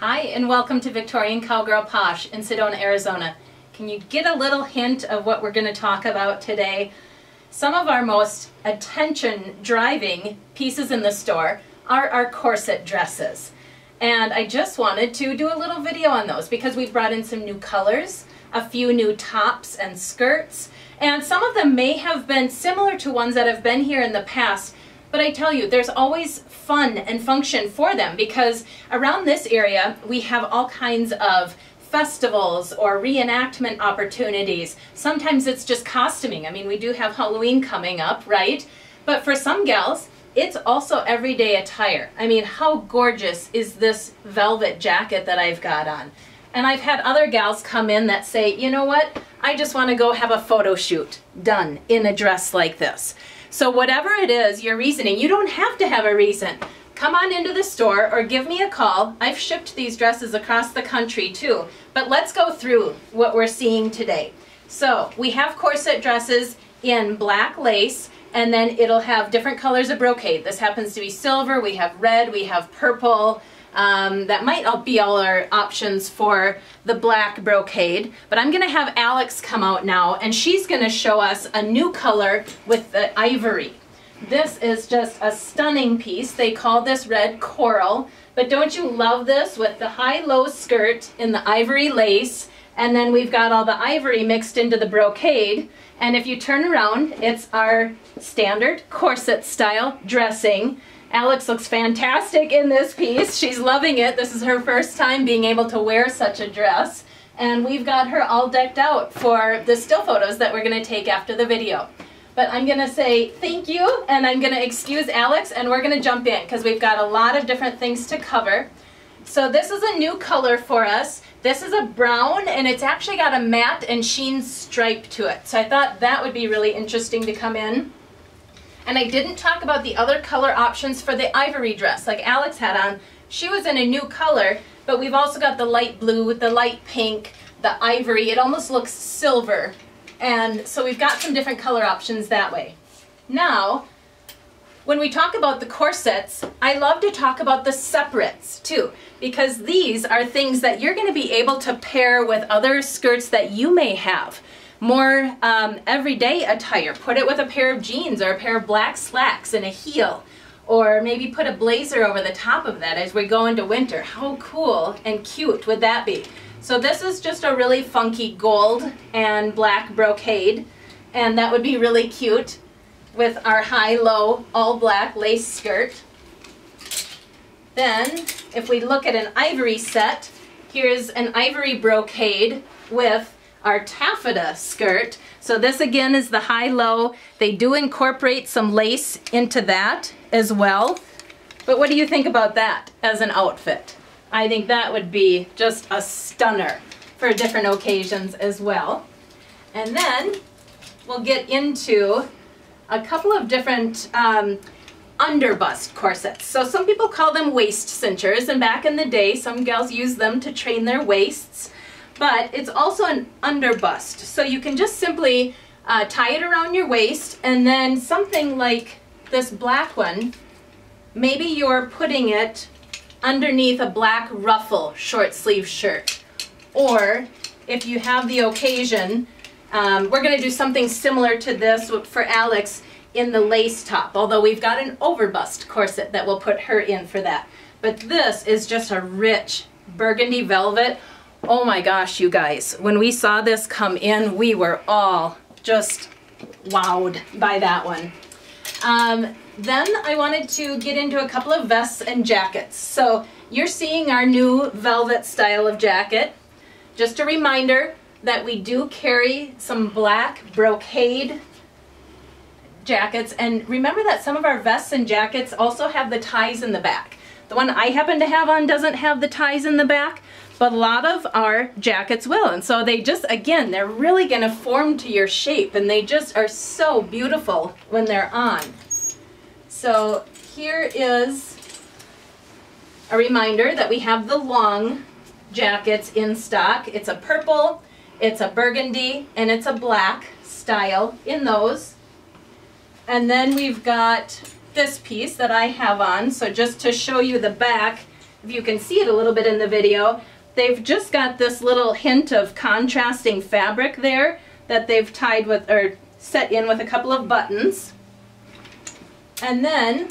Hi, and welcome to Victorian Cowgirl Posh in Sedona, Arizona. Can you get a little hint of what we're going to talk about today? Some of our most attention-driving pieces in the store are our corset dresses. And I just wanted to do a little video on those because we've brought in some new colors, a few new tops and skirts, and some of them may have been similar to ones that have been here in the past, but I tell you, there's always fun and function for them because around this area we have all kinds of festivals or reenactment opportunities. Sometimes it's just costuming. I mean, we do have Halloween coming up, right? But for some gals, it's also everyday attire. I mean, how gorgeous is this velvet jacket that I've got on? And I've had other gals come in that say, you know what, I just want to go have a photo shoot done in a dress like this. So whatever it is, your reasoning, you don't have to have a reason. Come on into the store or give me a call. I've shipped these dresses across the country too. But let's go through what we're seeing today. So we have corset dresses in black lace and then it'll have different colors of brocade. This happens to be silver, we have red, we have purple, um, that might be all our options for the black brocade, but I'm gonna have Alex come out now and she's gonna show us a new color with the ivory. This is just a stunning piece. They call this red coral, but don't you love this with the high-low skirt in the ivory lace, and then we've got all the ivory mixed into the brocade, and if you turn around, it's our standard corset style dressing Alex looks fantastic in this piece. She's loving it. This is her first time being able to wear such a dress. And we've got her all decked out for the still photos that we're going to take after the video. But I'm going to say thank you and I'm going to excuse Alex and we're going to jump in because we've got a lot of different things to cover. So this is a new color for us. This is a brown and it's actually got a matte and sheen stripe to it. So I thought that would be really interesting to come in. And I didn't talk about the other color options for the ivory dress like Alex had on. She was in a new color, but we've also got the light blue, the light pink, the ivory. It almost looks silver. And so we've got some different color options that way. Now, when we talk about the corsets, I love to talk about the separates too, because these are things that you're gonna be able to pair with other skirts that you may have more um, everyday attire. Put it with a pair of jeans or a pair of black slacks and a heel. Or maybe put a blazer over the top of that as we go into winter. How cool and cute would that be? So this is just a really funky gold and black brocade. And that would be really cute with our high-low all black lace skirt. Then, if we look at an ivory set, here's an ivory brocade with our taffeta skirt. So this again is the high-low. They do incorporate some lace into that as well. But what do you think about that as an outfit? I think that would be just a stunner for different occasions as well. And then we'll get into a couple of different um, underbust corsets. So some people call them waist cinchers, and back in the day, some gals used them to train their waists but it's also an under bust. So you can just simply uh, tie it around your waist and then something like this black one, maybe you're putting it underneath a black ruffle short sleeve shirt. Or if you have the occasion, um, we're going to do something similar to this for Alex in the lace top, although we've got an overbust corset that will put her in for that. But this is just a rich burgundy velvet Oh my gosh, you guys, when we saw this come in, we were all just wowed by that one. Um, then I wanted to get into a couple of vests and jackets. So you're seeing our new velvet style of jacket. Just a reminder that we do carry some black brocade jackets. And remember that some of our vests and jackets also have the ties in the back. The one I happen to have on doesn't have the ties in the back, but a lot of our jackets will. And so they just, again, they're really gonna form to your shape and they just are so beautiful when they're on. So here is a reminder that we have the long jackets in stock. It's a purple, it's a burgundy, and it's a black style in those. And then we've got this piece that I have on. So just to show you the back, if you can see it a little bit in the video, they've just got this little hint of contrasting fabric there that they've tied with, or set in with a couple of buttons. And then,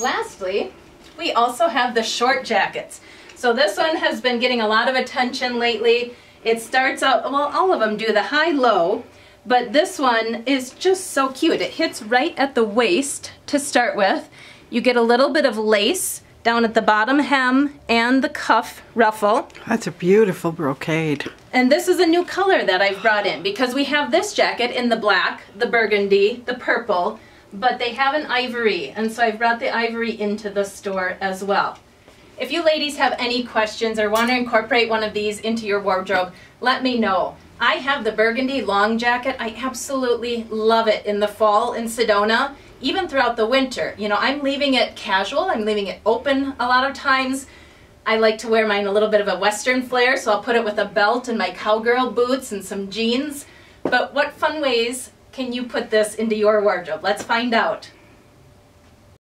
lastly, we also have the short jackets. So this one has been getting a lot of attention lately. It starts out, well, all of them do the high-low, but this one is just so cute. It hits right at the waist to start with. You get a little bit of lace down at the bottom hem and the cuff ruffle. That's a beautiful brocade. And this is a new color that I've brought in because we have this jacket in the black, the burgundy, the purple, but they have an ivory. And so I've brought the ivory into the store as well. If you ladies have any questions or want to incorporate one of these into your wardrobe, let me know. I have the burgundy long jacket. I absolutely love it in the fall in Sedona, even throughout the winter. You know, I'm leaving it casual. I'm leaving it open a lot of times. I like to wear mine a little bit of a western flair, so I'll put it with a belt and my cowgirl boots and some jeans. But what fun ways can you put this into your wardrobe? Let's find out.